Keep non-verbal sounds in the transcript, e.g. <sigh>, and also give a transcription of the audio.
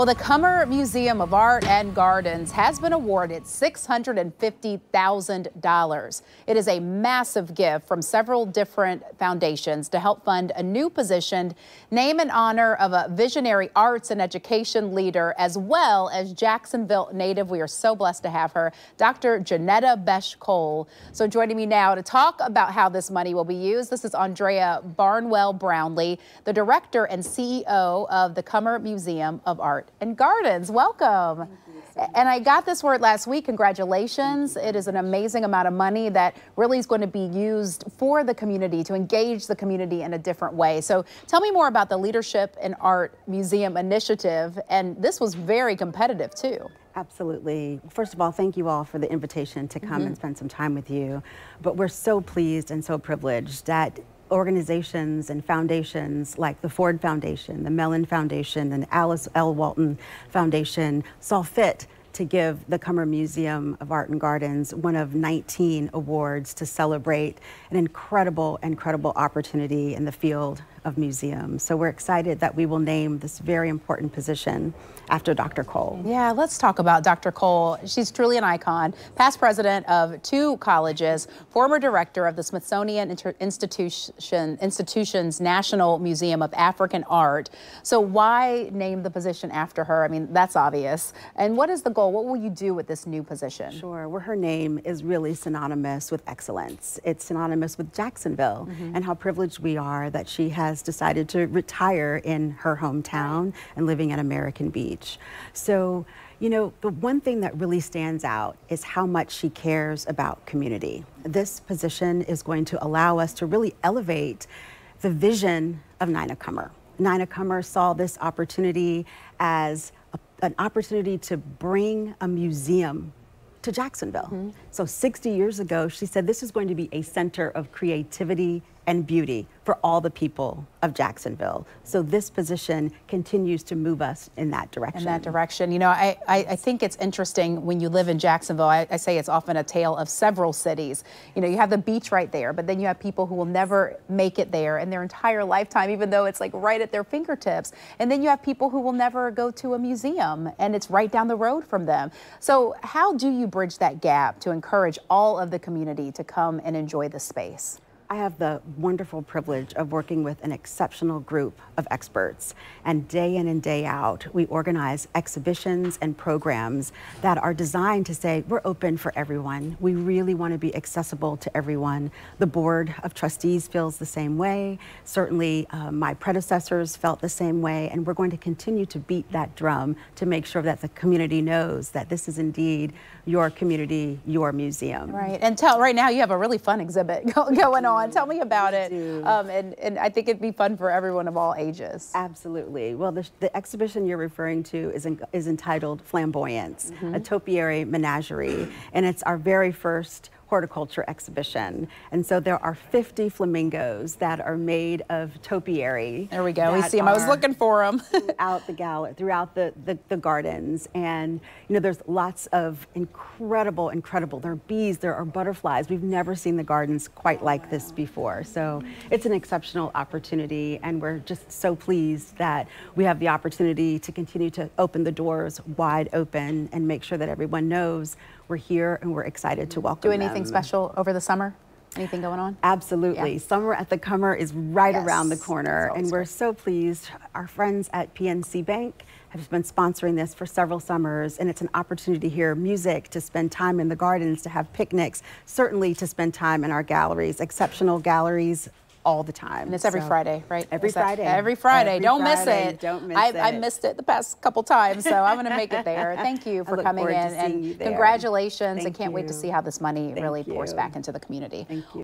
Well, the Cummer Museum of Art and Gardens has been awarded $650,000. It is a massive gift from several different foundations to help fund a new position, name in honor of a visionary arts and education leader, as well as Jacksonville native. We are so blessed to have her, Dr. Johnnetta Betsch Cole. So joining me now to talk about how this money will be used, this is Andrea Barnwell Brownlee, the director and CEO of the Cummer Museum of Art and Gardens. Welcome. And I got this word last week. Congratulations. It is an amazing amount of money that really is going to be used for the community to engage the community in a different way. So tell me more about the Leadership in Art Museum initiative. And this was very competitive too. Absolutely. First of all, thank you all for the invitation to come mm -hmm. and spend some time with you. But we're so pleased and so privileged that organizations and foundations like the Ford Foundation, the Mellon Foundation, and Alice L. Walton Foundation saw fit to give the Cummer Museum of Art and Gardens one of 19 awards to celebrate an incredible, incredible opportunity in the field of museums. So we're excited that we will name this very important position after Dr. Cole. Yeah, let's talk about Dr. Cole. She's truly an icon, past president of two colleges, former director of the Smithsonian Inter Institution, Institution's National Museum of African Art. So why name the position after her? I mean, that's obvious. And what is the goal? What will you do with this new position? Sure, well, her name is really synonymous with excellence. It's synonymous with Jacksonville mm -hmm. and how privileged we are that she has has decided to retire in her hometown and living at American Beach. So, you know, the one thing that really stands out is how much she cares about community. This position is going to allow us to really elevate the vision of Nina Cummer. Nina Cummer saw this opportunity as a, an opportunity to bring a museum to Jacksonville. Mm -hmm. So 60 years ago, she said this is going to be a center of creativity and beauty for all the people of Jacksonville. So this position continues to move us in that direction. In that direction. You know, I, I, think it's interesting when you live in Jacksonville, I, I, say it's often a tale of several cities. You know, you have the beach right there, but then you have people who will never make it there in their entire lifetime, even though it's like right at their fingertips. And then you have people who will never go to a museum and it's right down the road from them. So how do you bridge that gap to encourage all of the community to come and enjoy the space? I have the wonderful privilege of working with an exceptional group of experts. And day in and day out, we organize exhibitions and programs that are designed to say, we're open for everyone. We really want to be accessible to everyone. The Board of Trustees feels the same way. Certainly, uh, my predecessors felt the same way. And we're going to continue to beat that drum to make sure that the community knows that this is indeed your community, your museum. Right. And tell right now you have a really fun exhibit <laughs> going on on. Tell me about it. Um, and, and I think it'd be fun for everyone of all ages. Absolutely. Well, the, the exhibition you're referring to is, in, is entitled Flamboyance, mm -hmm. a topiary menagerie. And it's our very first horticulture exhibition. And so there are 50 flamingos that are made of topiary. There we go. We see them. I was looking for them. <laughs> throughout the gallery, throughout the, the, the, gardens. And, you know, there's lots of incredible, incredible, there are bees, there are butterflies. We've never seen the gardens quite like this before. So it's an exceptional opportunity. And we're just so pleased that we have the opportunity to continue to open the doors wide open and make sure that everyone knows we're here and we're excited to mm-hmm. welcome you. Do anything them. special over the summer? Anything going on? Absolutely. Yeah. Summer at the Cummer is right yes. around the corner, and we're great. so pleased. Our friends at PNC Bank have been sponsoring this for several summers, and it's an opportunity to hear music, to spend time in the gardens, to have picnics, certainly to spend time in our galleries, exceptional galleries all the time. And it's every so, Friday, right? Every Friday. Every Friday. Every Don't Friday. miss it. Don't miss I, it. I missed it the past couple times, so I'm going to make it there. <laughs> Thank you for coming in. and congratulations. Thank and can't you. wait to see how this money Thank really you. pours back into the community. Thank you.